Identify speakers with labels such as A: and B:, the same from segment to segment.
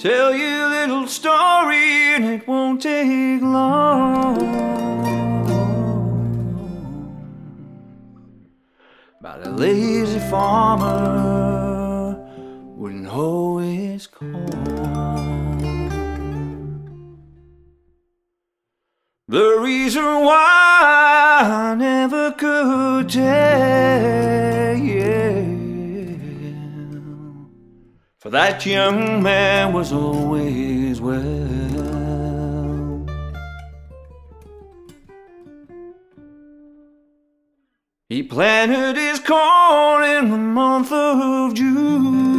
A: Tell you a little story and it won't take long. About a lazy farmer wouldn't hoe his corn. The reason why I never could tell that young man was always well. He planted his corn in the month of June.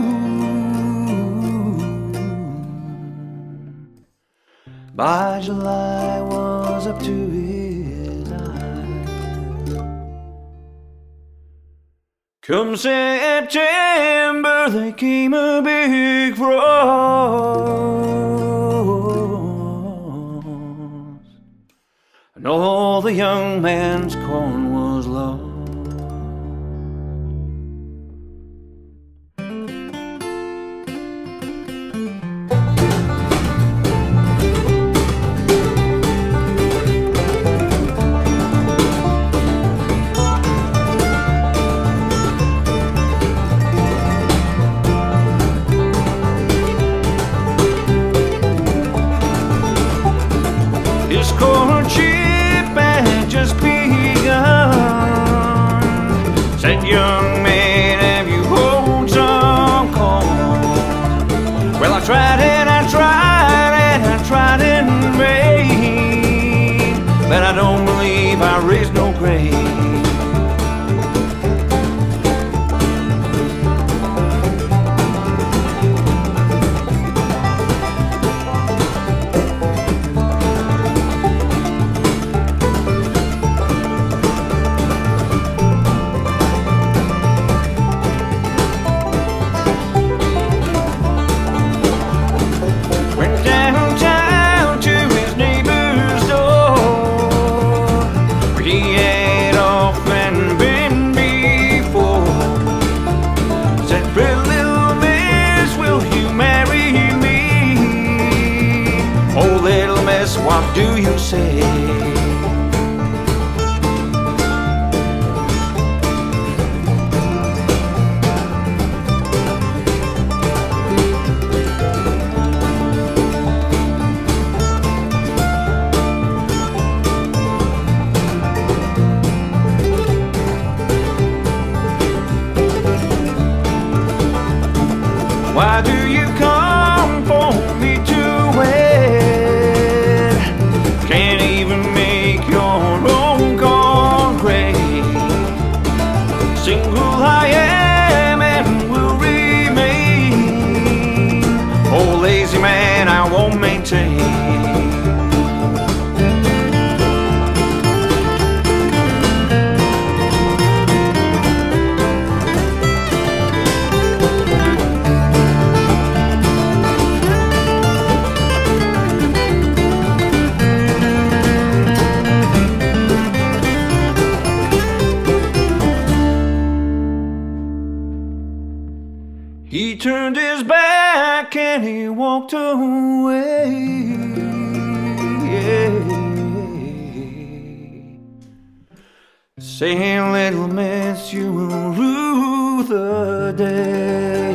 A: By July was up to his Come September, there came a big frost, and all the young man's corn raised no grain. Miss, what do you say? Why do you come He turned his back and he walked away. Saying, little miss, you will rue the day.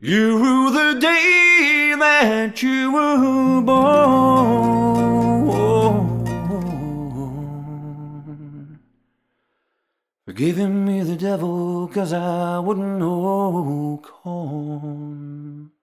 A: You rue the day that you were born. Forgiving me the devil, cause I wouldn't know corn.